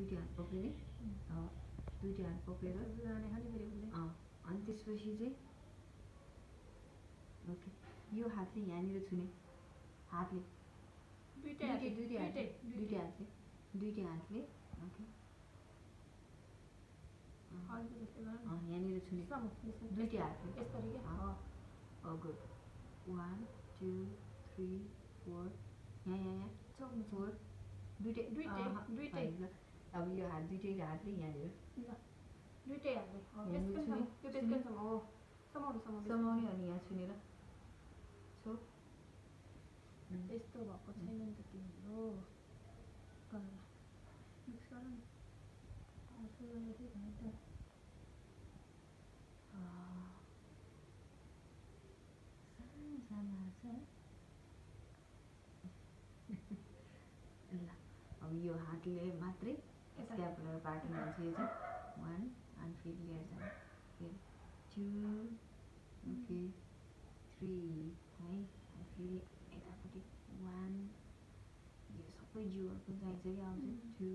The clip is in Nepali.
दुइटै हात पक्रिने दुइटै हात पक्रेर। अनि त्यसपछि चाहिँ ओके यो हातले यहाँनिर छुने। हातले। दुइटै दुइटै हात दुइटै हातले। दुइटै हातले। दुइटै हातले ओके। यहाँनिर छुने। दुइटै हातले good. One two three four यहाँ यहाँ यहाँ। फोर दुइटै दुइटै, दुइटै। अब यो हात दुइटै हातले यहाँनिर ल दुइटै हातले समाउनु अनि यहाँ छुनेर यस्तो भएको छैन नि त तिम्रो मिक्स गर अब यो हातले मात्रै स्क्यापुलर भन्छ यो चाहिँ वान अनि फेरि लिएर जाने फेरि टु ओके थ्री है अनि फेरि यतापट्टि वान यो सबै जिउहरूको आउँछ. टु